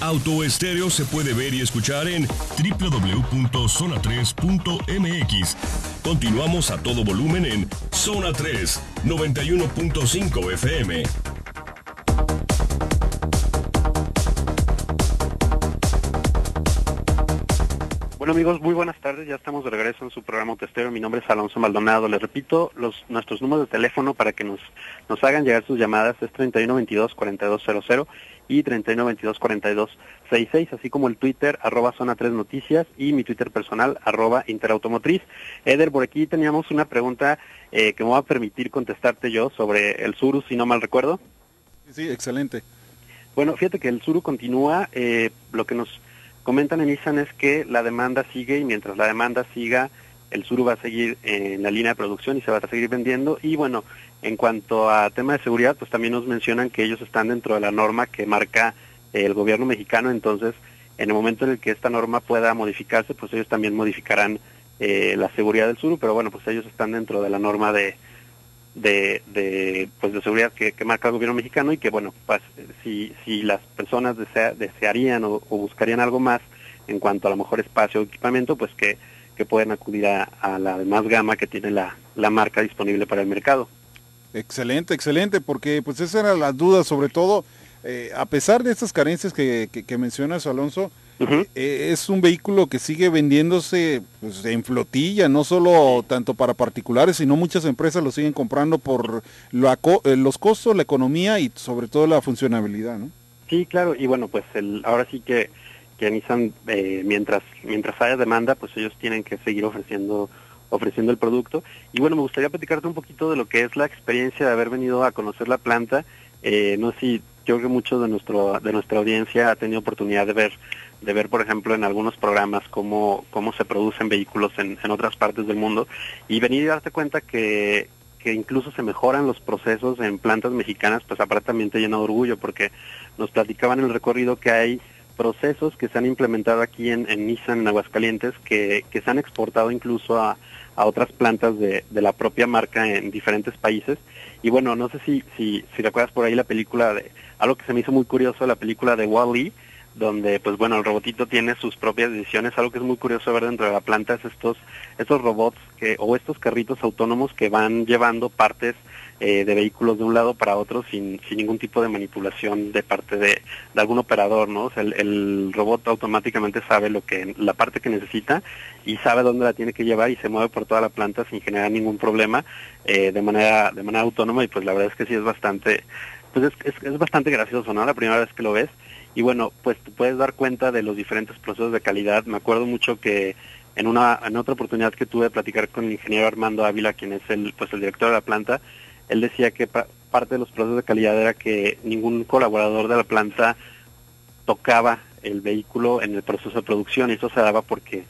Autoestéreo se puede ver y escuchar en www.zona3.mx. Continuamos a todo volumen en Zona 3, 91.5 FM. Bueno amigos, muy buenas tardes. Ya estamos de regreso en su programa Autoestéreo. Mi nombre es Alonso Maldonado. Les repito los nuestros números de teléfono para que nos, nos hagan llegar sus llamadas. Es 3122-4200 y 39224266, así como el Twitter, arroba zona 3 noticias y mi Twitter personal, arroba interautomotriz. Eder, por aquí teníamos una pregunta eh, que me va a permitir contestarte yo sobre el Suru, si no mal recuerdo. Sí, excelente. Bueno, fíjate que el Suru continúa, eh, lo que nos comentan en Nissan es que la demanda sigue y mientras la demanda siga, el Suru va a seguir en la línea de producción y se va a seguir vendiendo. Y bueno, en cuanto a tema de seguridad, pues también nos mencionan que ellos están dentro de la norma que marca el gobierno mexicano, entonces en el momento en el que esta norma pueda modificarse, pues ellos también modificarán eh, la seguridad del sur, pero bueno, pues ellos están dentro de la norma de de, de pues de seguridad que, marca el gobierno mexicano y que bueno, pues si, si las personas desearían o, buscarían algo más en cuanto a lo mejor espacio o equipamiento, pues que, que pueden acudir a, a la demás gama que tiene la, la marca disponible para el mercado. Excelente, excelente, porque pues esa era la duda, sobre todo, eh, a pesar de estas carencias que, que, mencionas, Alonso, eh, es un vehículo que sigue vendiéndose pues, en flotilla, no solo tanto para particulares, sino muchas empresas lo siguen comprando por eh, los costos, la economía y sobre todo la funcionabilidad, ¿no? Sí, claro, y bueno, pues el, ahora sí que, que Nissan, mientras, mientras haya demanda, pues ellos tienen que seguir ofreciendo ofreciendo el producto. Y bueno, me gustaría platicarte un poquito de lo que es la experiencia de haber venido a conocer la planta. Eh, no sé si yo creo que mucho de nuestro de nuestra audiencia ha tenido oportunidad de ver de ver por ejemplo en algunos programas cómo cómo se producen vehículos en, en otras partes del mundo y venir y darte cuenta que que incluso se mejoran los procesos en plantas mexicanas, pues aparentemente llena de orgullo, porque nos platicaban en el recorrido que hay procesos que se han implementado aquí en, en Nissan, en Aguascalientes, que, que se han exportado incluso a, a otras plantas de, de, la propia marca en diferentes países. Y bueno, no sé si, si, si recuerdas por ahí la película de, algo que se me hizo muy curioso, la película de Wall-E, donde pues bueno, el robotito tiene sus propias decisiones. Algo que es muy curioso ver dentro de la planta es estos, estos robots que, o estos carritos autónomos que van llevando partes eh, de vehículos de un lado para otro sin, sin ningún tipo de manipulación de parte de, de algún operador, ¿no? El, robot automáticamente sabe lo que, la parte que necesita y sabe dónde la tiene que llevar y se mueve por toda la planta sin generar ningún problema eh, de manera, de manera autónoma y pues la verdad es que sí es bastante, pues es, es, es bastante gracioso, ¿no? La primera vez que lo ves y bueno, pues te puedes dar cuenta de los diferentes procesos de calidad. Me acuerdo mucho que en una en otra oportunidad que tuve de platicar con el ingeniero Armando Ávila, quien es el pues el director de la planta, él decía que parte de los procesos de calidad era que ningún colaborador de la planta tocaba el vehículo en el proceso de producción y eso se daba porque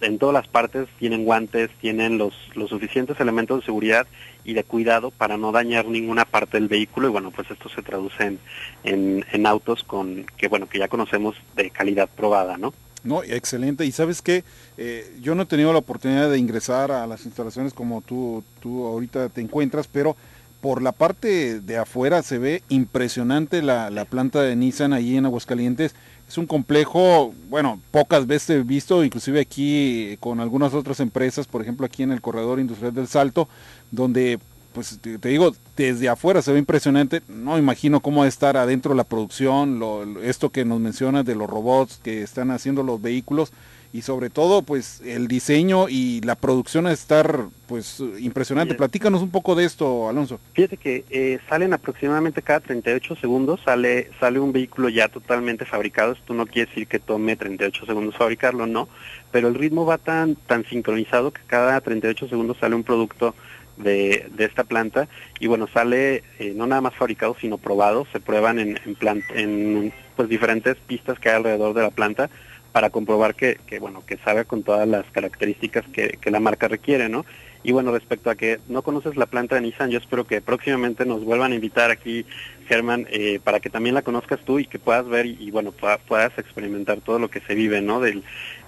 en todas las partes tienen guantes, tienen los, los suficientes elementos de seguridad y de cuidado para no dañar ninguna parte del vehículo y bueno pues esto se traduce en, en, autos con que bueno que ya conocemos de calidad probada, ¿no? No, excelente. Y sabes qué, eh, yo no he tenido la oportunidad de ingresar a las instalaciones como tú, tú ahorita te encuentras, pero por la parte de afuera se ve impresionante la, la planta de Nissan allí en Aguascalientes. Es un complejo, bueno, pocas veces he visto, inclusive aquí con algunas otras empresas, por ejemplo aquí en el corredor industrial del Salto, donde, pues te, digo, desde afuera se ve impresionante, no imagino cómo va a estar adentro la producción, lo, esto que nos mencionas de los robots que están haciendo los vehículos, y sobre todo pues el diseño y la producción a estar pues impresionante. Platícanos un poco de esto, Alonso. Fíjate que eh, salen aproximadamente cada 38 segundos, sale sale un vehículo ya totalmente fabricado. Esto no quiere decir que tome 38 segundos fabricarlo, no, pero el ritmo va tan tan sincronizado que cada 38 segundos sale un producto de, de esta planta y bueno, sale eh, no nada más fabricado, sino probado, se prueban en, en, en pues diferentes pistas que hay alrededor de la planta para comprobar que, que, bueno, que sabe con todas las características que, que, la marca requiere, ¿no? Y bueno, respecto a que no conoces la planta de Nissan, yo espero que próximamente nos vuelvan a invitar aquí, Germán, eh, para que también la conozcas tú y que puedas ver y, y bueno, puedas experimentar todo lo que se vive, ¿no? Del,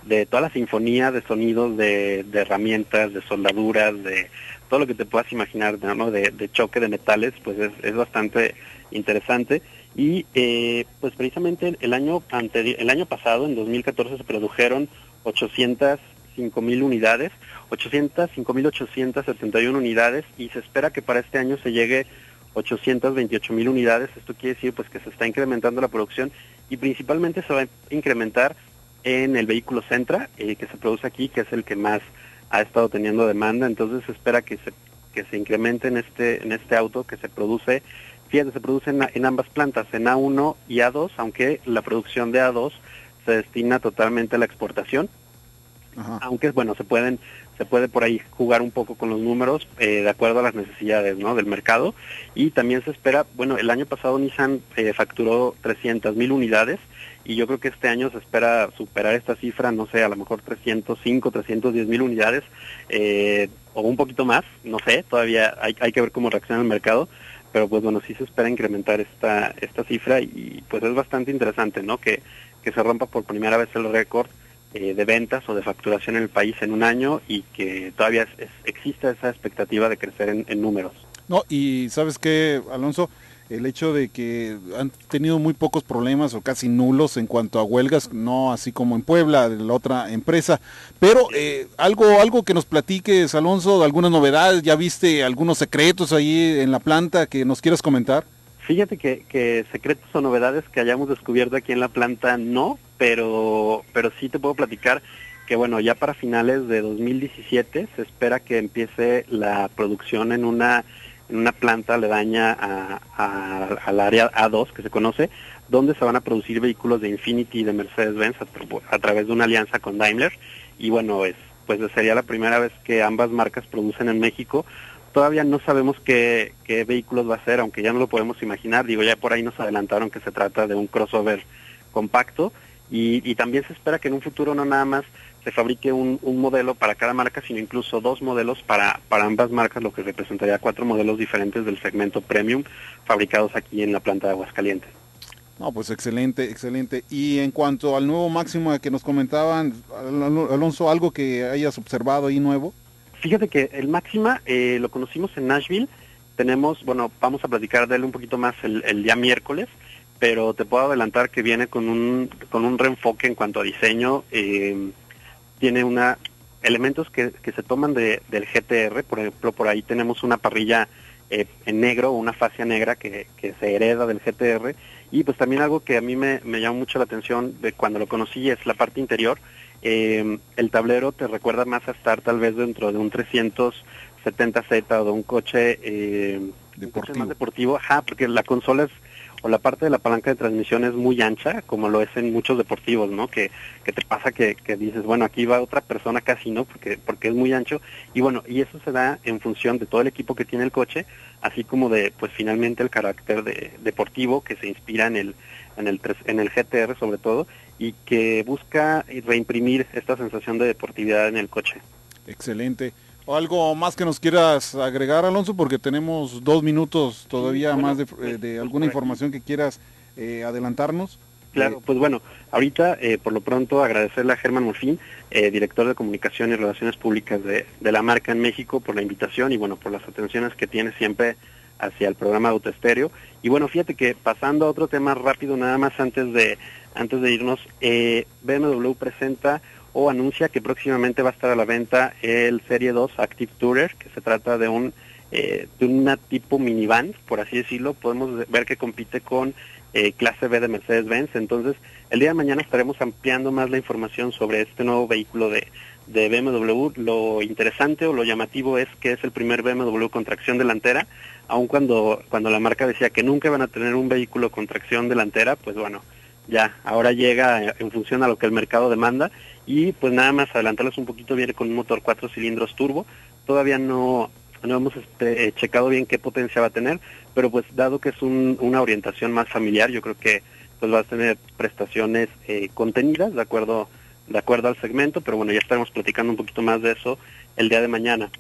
de toda la sinfonía de sonidos, de, de, herramientas, de soldaduras, de todo lo que te puedas imaginar, ¿no? De, choque de metales, pues es, bastante interesante Y eh, pues precisamente el año, el año pasado, en 2014, se produjeron 805 mil unidades, 805.871 unidades y se espera que para este año se llegue 828 mil unidades. Esto quiere decir pues que se está incrementando la producción y principalmente se va a incrementar en el vehículo Centra, eh, que se produce aquí, que es el que más ha estado teniendo demanda. Entonces se espera que se, que se incremente en este, en este auto que se produce. Fíjate, se produce en, en ambas plantas, en A1 y A2, aunque la producción de A2 se destina totalmente a la exportación. Aunque, bueno, se pueden se puede por ahí jugar un poco con los números eh, de acuerdo a las necesidades ¿no? del mercado y también se espera, bueno, el año pasado Nissan eh, facturó 300 mil unidades y yo creo que este año se espera superar esta cifra, no sé, a lo mejor 305, 310 mil unidades eh, o un poquito más, no sé, todavía hay, hay que ver cómo reacciona el mercado, pero pues bueno, sí se espera incrementar esta, esta cifra y pues es bastante interesante, ¿no? Que, que se rompa por primera vez el récord eh, de ventas o de facturación en el país en un año y que todavía existe esa expectativa de crecer en, números. No, y sabes qué, Alonso, el hecho de que han tenido muy pocos problemas o casi nulos en cuanto a huelgas, no así como en Puebla, de la otra empresa. Pero eh, algo, algo que nos platiques, Alonso, algunas novedades, ya viste algunos secretos ahí en la planta que nos quieras comentar. Fíjate que, que secretos o novedades que hayamos descubierto aquí en la planta no, pero, pero sí te puedo platicar que bueno, ya para finales de 2017 se espera que empiece la producción en una, en una planta aledaña a, al área A2 que se conoce, donde se van a producir vehículos de Infinity y de Mercedes-Benz a, través de una alianza con Daimler. Y bueno, es, pues sería la primera vez que ambas marcas producen en México. Todavía no sabemos qué, qué vehículos va a ser, aunque ya no lo podemos imaginar. Digo, ya por ahí nos adelantaron que se trata de un crossover compacto y, también se espera que en un futuro no nada más se fabrique un, modelo para cada marca, sino incluso dos modelos para, para ambas marcas, lo que representaría cuatro modelos diferentes del segmento premium fabricados aquí en la planta de Aguascalientes. No, pues excelente, excelente. Y en cuanto al nuevo máximo que nos comentaban, Alonso, ¿algo que hayas observado ahí nuevo? Fíjate que el máxima eh, lo conocimos en Nashville. Tenemos, bueno, vamos a platicar de él un poquito más el, el día miércoles pero te puedo adelantar que viene con un, con un reenfoque en cuanto a diseño. Eh, tiene una elementos que, que se toman de, del GTR, por ejemplo, por ahí tenemos una parrilla eh, en negro, una fascia negra que, que, se hereda del GTR, y pues también algo que a mí me, me llama mucho la atención de cuando lo conocí es la parte interior. Eh, el tablero te recuerda más a estar tal vez dentro de un 370Z o de un coche, eh, deportivo. Coche más deportivo, ajá, porque la consola es o la parte de la palanca de transmisión es muy ancha, como lo es en muchos deportivos, ¿no? Que, que te pasa que, que, dices, bueno, aquí va otra persona casi, ¿no? Porque, porque es muy ancho. Y bueno, y eso se da en función de todo el equipo que tiene el coche, así como de, pues finalmente el carácter de, deportivo que se inspira en el, en el, en el GTR sobre todo, y que busca reimprimir esta sensación de deportividad en el coche. Excelente. ¿Algo más que nos quieras agregar, Alonso? Porque tenemos dos minutos todavía más de, pues, de, alguna información que quieras eh, adelantarnos. Claro, eh, pues bueno, ahorita eh, por lo pronto agradecerle a Germán Morfín, director de Comunicación y Relaciones Públicas de, de, la marca en México, por la invitación y bueno, por las atenciones que tiene siempre hacia el programa Autoestéreo. Y bueno, fíjate que pasando a otro tema rápido, nada más antes de, antes de irnos, BMW presenta o anuncia que próximamente va a estar a la venta el Serie 2 Active Tourer, que se trata de un eh, de una tipo minivan, por así decirlo. Podemos ver que compite con eh, clase B de Mercedes-Benz. Entonces, el día de mañana estaremos ampliando más la información sobre este nuevo vehículo de, de BMW. Lo interesante o lo llamativo es que es el primer BMW con tracción delantera, aun cuando, cuando la marca decía que nunca van a tener un vehículo con tracción delantera, pues bueno, ya, ahora llega en función a lo que el mercado demanda y pues nada más adelantarles un poquito, viene con un motor cuatro cilindros turbo, todavía no, no hemos este, eh, checado bien qué potencia va a tener, pero pues dado que es una orientación más familiar, yo creo que pues va a tener prestaciones eh, contenidas de acuerdo de acuerdo al segmento, pero bueno, ya estaremos platicando un poquito más de eso el día de mañana.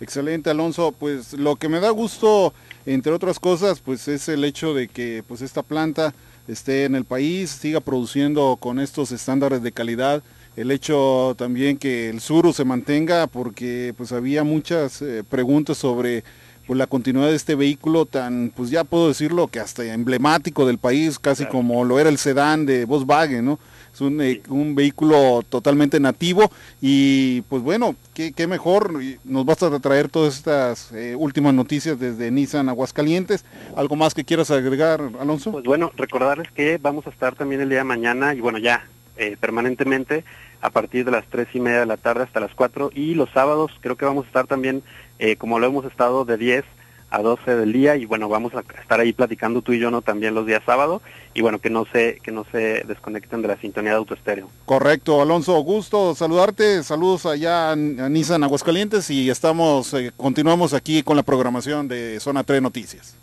Excelente, Alonso. Pues lo que me da gusto, entre otras cosas, pues es el hecho de que pues esta planta esté en el país, siga produciendo con estos estándares de calidad. El hecho también que el Suru se mantenga porque pues había muchas eh, preguntas sobre pues la continuidad de este vehículo tan, pues ya puedo decirlo que hasta emblemático del país, casi como lo era el sedán de Volkswagen, ¿no? Es un, eh, un vehículo totalmente nativo y pues bueno, qué, qué mejor, nos vas a traer todas estas eh, últimas noticias desde Nissan Aguascalientes. ¿Algo más que quieras agregar, Alonso? Pues bueno, recordarles que vamos a estar también el día de mañana y bueno, ya eh, permanentemente a partir de las tres y media de la tarde hasta las cuatro. Y los sábados creo que vamos a estar también eh, como lo hemos estado de 10 a 12 del día. Y bueno vamos a estar ahí platicando tú y yo no también los días sábado. Y bueno que no se que no se desconecten de la sintonía de autoestéreo correcto Alonso gusto saludarte. Saludos allá a Nissan Aguascalientes y estamos eh, continuamos aquí con la programación de Zona 3 Noticias.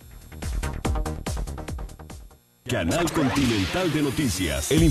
Canal Continental de Noticias. El